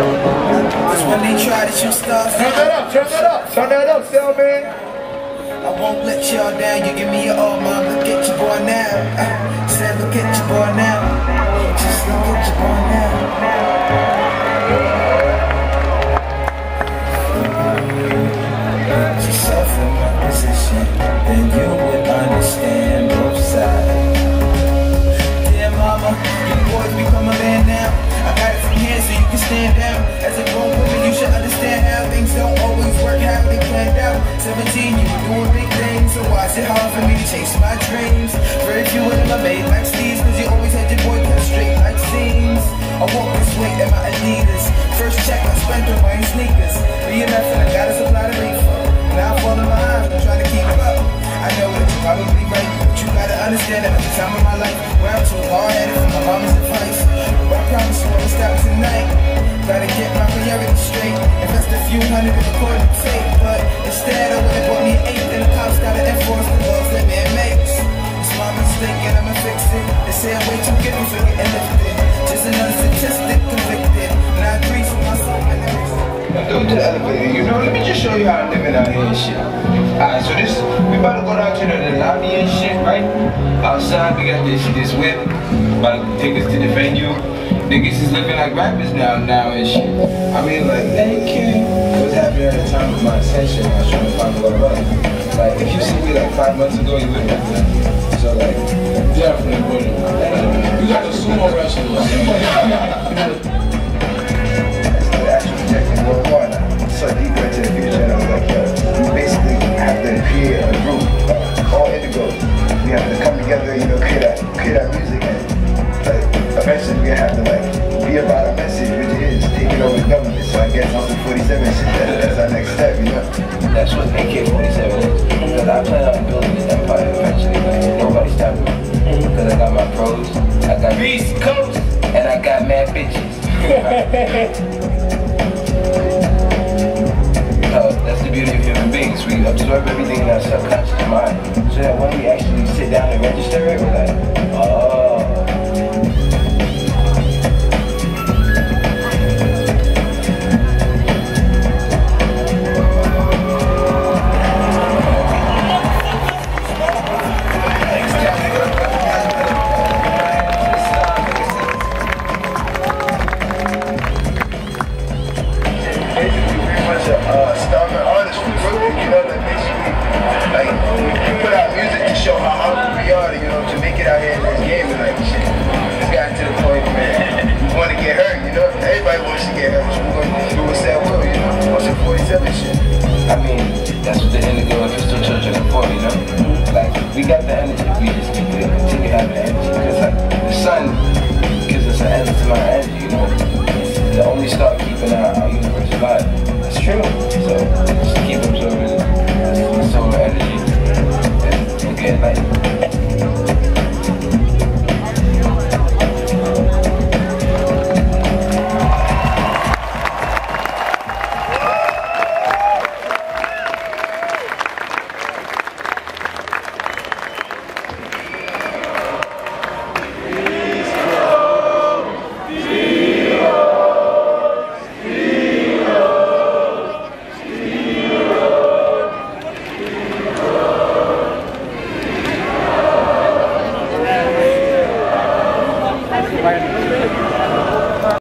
Cause when they try to shoot stars, Turn that up, turn that up, turn that up, still, man. I won't let y'all down. You give me your all, mom. Look at your boy now. Uh, said, look at your boy now. Just look at your stand down. As a grown woman, you should understand how things don't always work how they planned out. 17, you were doing big things, so why is it hard for me to chase my dreams? Very few of them are made like Steez, cause you always had your boy cut straight like seams. I walk this way in my Adidas. First check I spent on buying sneakers. Alright, so this, we about to go down to the, the and shit, right? Outside, we got this, this whip, about to take us to the venue. Niggas is looking like rappers now, now and shit. I mean, like, hey, kid, what's happening at the time of my ascension? I was trying to find what was. Like, if you see me like five months ago, you wouldn't have done So, like, Definitely wouldn't. You got the sumo wrestlers. All. We have to come together, you know, create that, create that music, and like eventually we have to like be about our message, which is taking over the government. So I guess Uncle 47 shit, that, that's our next step, you know. That's what AK-47 is. Because I plan on building this empire eventually. Like, nobody's stopping me. Because I got my pros, I got Beast Coast. and I got mad bitches. No, uh, that's the beauty of human beings. We absorb everything in our subconscious start keeping our, our universe alive. That's true. So just keep absorbing uh, solar energy and, and get light.